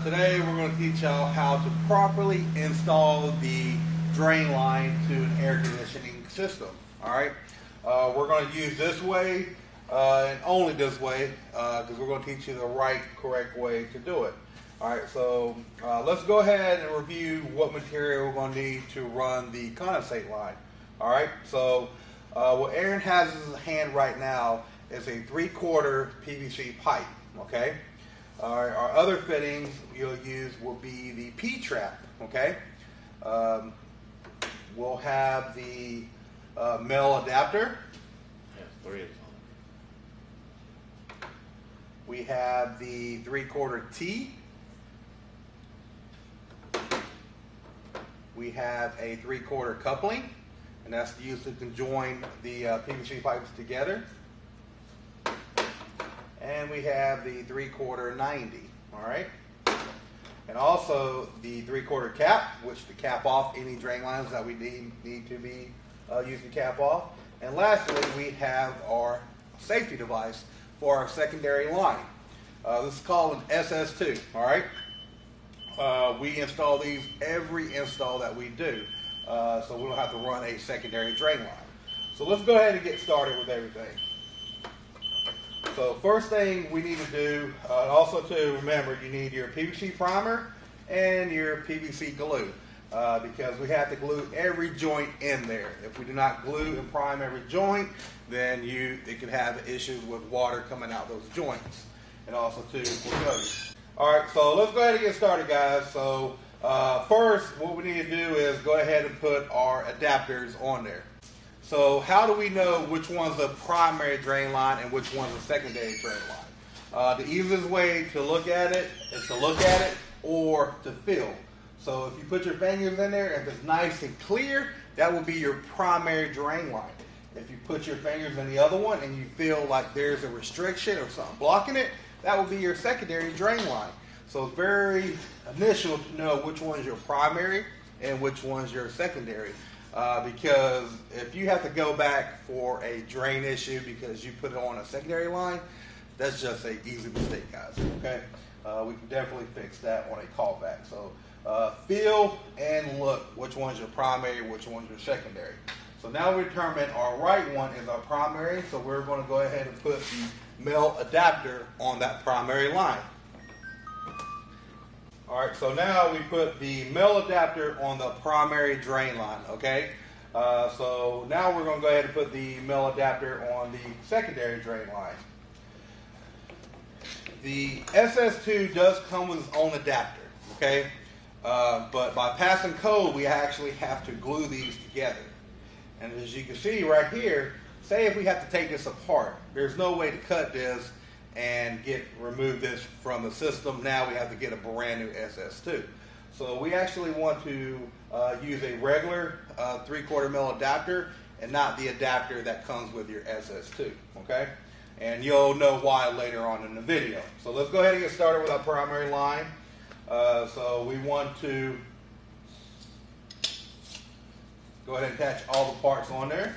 Uh, today we're going to teach y'all how to properly install the drain line to an air conditioning system. All right, uh, we're going to use this way uh, and only this way because we're going to teach you the right, correct way to do it. All right, so uh, let's go ahead and review what material we're going to need to run the condensate line. All right, so uh, what Aaron has in his hand right now is a three-quarter PVC pipe. Okay, our, our, other fittings you'll use will be the P-trap. Okay, um, we'll have the uh, male adapter. Yes, three We have the three-quarter T. We have a three-quarter coupling, and that's used to conjoin the uh, PVC pipes together. And we have the three-quarter 90, all right? And also the three-quarter cap, which to cap off any drain lines that we need, need to be uh, to cap off. And lastly, we have our safety device, for our secondary line. Uh, this is called an SS2, all right? Uh, we install these every install that we do, uh, so we don't have to run a secondary drain line. So let's go ahead and get started with everything. So first thing we need to do, uh, also to remember, you need your PVC primer and your PVC glue. Uh, because we have to glue every joint in there. If we do not glue and prime every joint, then you it can have issues with water coming out those joints, and also too with All right, so let's go ahead and get started, guys. So uh, first, what we need to do is go ahead and put our adapters on there. So how do we know which one's the primary drain line and which one's the secondary drain line? Uh, the easiest way to look at it is to look at it or to feel. So if you put your fingers in there, if it's nice and clear, that will be your primary drain line. If you put your fingers in the other one and you feel like there's a restriction or something blocking it, that will be your secondary drain line. So it's very initial to know which one's your primary and which one's your secondary. Uh, because if you have to go back for a drain issue because you put it on a secondary line, that's just a easy mistake, guys. Okay, uh, we can definitely fix that on a callback. So uh, feel and look which one's your primary, which one's your secondary. So now we determine our right one is our primary, so we're going to go ahead and put the male adapter on that primary line. All right, so now we put the male adapter on the primary drain line, okay? Uh, so now we're going to go ahead and put the male adapter on the secondary drain line. The SS2 does come with its own adapter, okay? Uh, but by passing code, we actually have to glue these together. And as you can see right here, say if we have to take this apart, there's no way to cut this and get remove this from the system. Now we have to get a brand new SS2. So we actually want to uh, use a regular uh, three-quarter mil adapter and not the adapter that comes with your SS2, okay? And you'll know why later on in the video. So let's go ahead and get started with our primary line. Uh, so we want to go ahead and attach all the parts on there.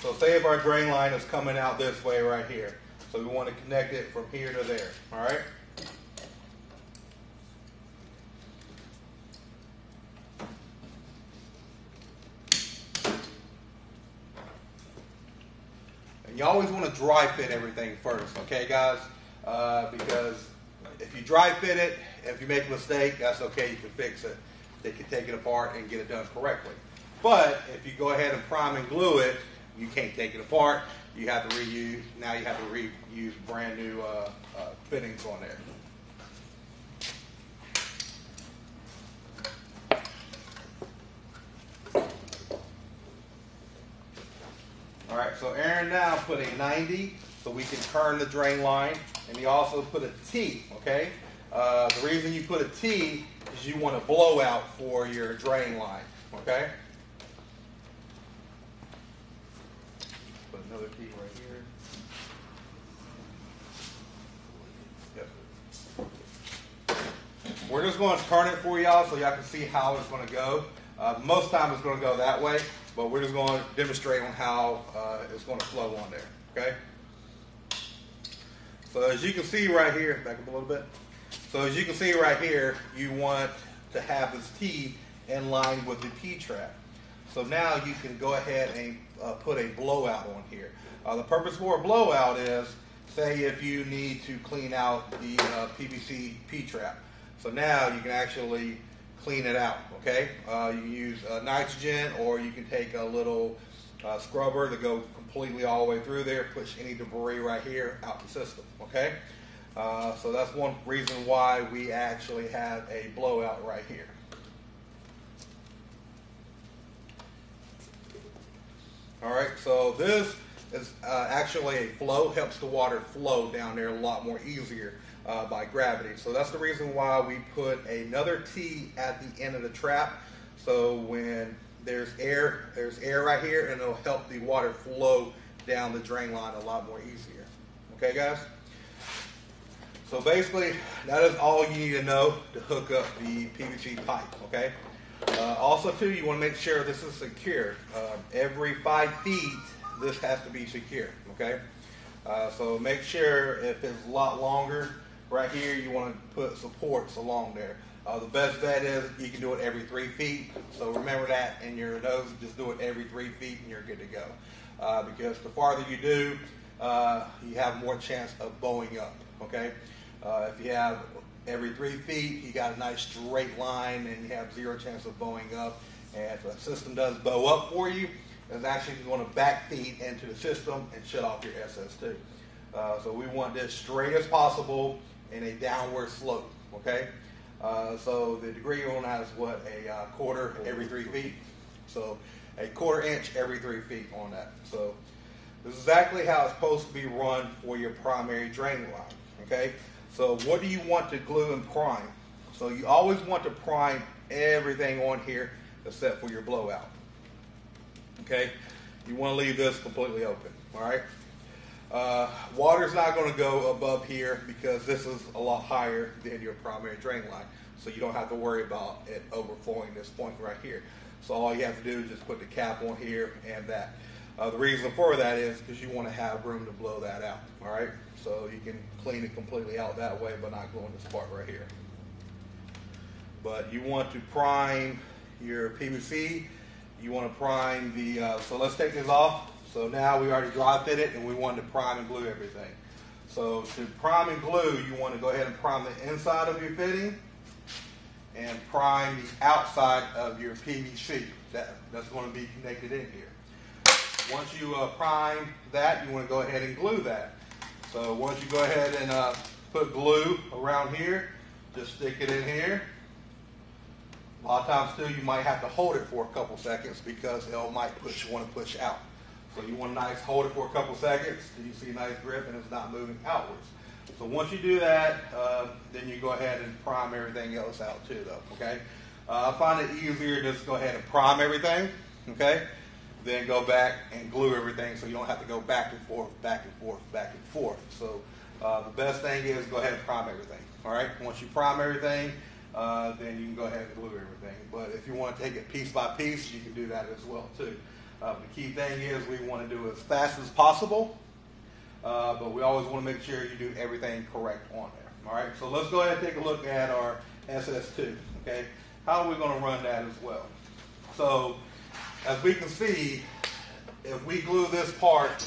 So say if our drain line is coming out this way right here. So we want to connect it from here to there, all right? And you always want to dry fit everything first, okay guys? Uh, because if you dry fit it, if you make a mistake, that's okay. You can fix it. They can take it apart and get it done correctly. But if you go ahead and prime and glue it, you can't take it apart. You have to reuse. Now you have to reuse brand new uh, uh, fittings on there. All right, so Aaron now put a 90 so we can turn the drain line and he also put a T, okay? Uh, the reason you put a T is you want a blowout for your drain line, okay? Put right here. We're just going to turn it for y'all so y'all can see how it's going to go. Uh, most time it's going to go that way, but we're just going to demonstrate on how uh, it's going to flow on there, okay? So as you can see right here, back up a little bit. So as you can see right here, you want to have this T in line with the P-trap. So now you can go ahead and uh, put a blowout on here. Uh, the purpose for a blowout is, say if you need to clean out the uh, PVC P-trap. So now you can actually clean it out, okay? Uh, you can use uh, nitrogen or you can take a little uh, scrubber to go completely all the way through there, push any debris right here out the system, okay? So that's one reason why we actually have a blowout right here. All right, so this is uh, actually a flow, helps the water flow down there a lot more easier uh, by gravity. So that's the reason why we put another T at the end of the trap. So when there's air, there's air right here, and it'll help the water flow down the drain line a lot more easier. Okay, guys? So basically, that is all you need to know to hook up the PVC pipe, okay? Uh, also, too, you want to make sure this is secure. Uh, every five feet, this has to be secure, okay? Uh, so make sure if it's a lot longer, right here, you want to put supports along there. Uh, the best bet is you can do it every three feet. So remember that in your nose, just do it every three feet and you're good to go. Uh, because the farther you do, uh, you have more chance of bowing up, okay? If you have every three feet, you got a nice straight line and you have zero chance of bowing up. And if a system does bow up for you, it's actually going to back feed into the system and shut off your SS2. Uh, so we want this straight as possible in a downward slope, okay? Uh, so the degree on that is what, a uh, quarter every three feet? So a quarter inch every three feet on that. So this is exactly how it's supposed to be run for your primary drain line, okay? So what do you want to glue and prime? So you always want to prime everything on here except for your blowout. Okay? You want to leave this completely open. All right? Uh, water's not going to go above here because this is a lot higher than your primary drain line. So you don't have to worry about it overflowing this point right here. So all you have to do is just put the cap on here and that. Uh, the reason for that is because you want to have room to blow that out. All right? So you can clean it completely out that way, but not gluing this part right here. But you want to prime your PVC. You want to prime the, uh, so let's take this off. So now we already dry fit it and we want to prime and glue everything. So to prime and glue, you want to go ahead and prime the inside of your fitting and prime the outside of your PVC that, that's going to be connected in here. Once you uh, prime that, you want to go ahead and glue that. So once you go ahead and uh, put glue around here, just stick it in here. A lot of times too, you might have to hold it for a couple seconds because it might push, want to push out. So you want to nice hold it for a couple seconds till you see a nice grip and it's not moving outwards. So once you do that, uh, then you go ahead and prime everything else out too though, okay? Uh, I find it easier just go ahead and prime everything, okay? Then go back and glue everything so you don't have to go back and forth, back and forth, back and forth. So uh, the best thing is go ahead and prime everything, all right? Once you prime everything, uh, then you can go ahead and glue everything. But if you want to take it piece by piece, you can do that as well too. Uh, the key thing is we want to do as fast as possible, uh, but we always want to make sure you do everything correct on there. All right, so let's go ahead and take a look at our SS2. Okay, how are we going to run that as well? So, as we can see, if we glue this part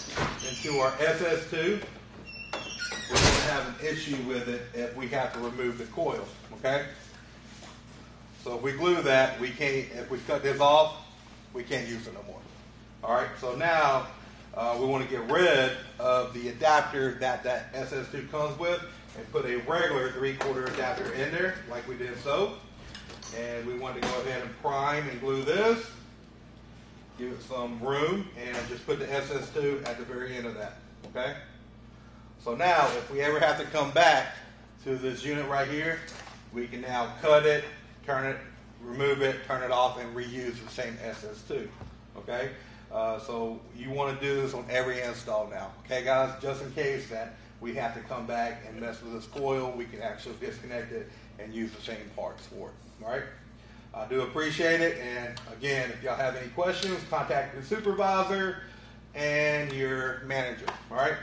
into our SS2, we're going to have an issue with it if we have to remove the coil. Okay. So if we glue that, we can't. If we cut this off, we can't use it no more. All right, so now uh, we want to get rid of the adapter that that SS2 comes with and put a regular three-quarter adapter in there, like we did so. And we want to go ahead and prime and glue this, give it some room, and just put the SS2 at the very end of that, okay? So now, if we ever have to come back to this unit right here, we can now cut it, turn it, remove it, turn it off, and reuse the same SS2, okay? Uh, so you want to do this on every install now. Okay, guys, just in case that we have to come back and mess with this coil, we can actually disconnect it and use the same parts for it. All right? I do appreciate it. And again, if y'all have any questions, contact your supervisor and your manager. All right?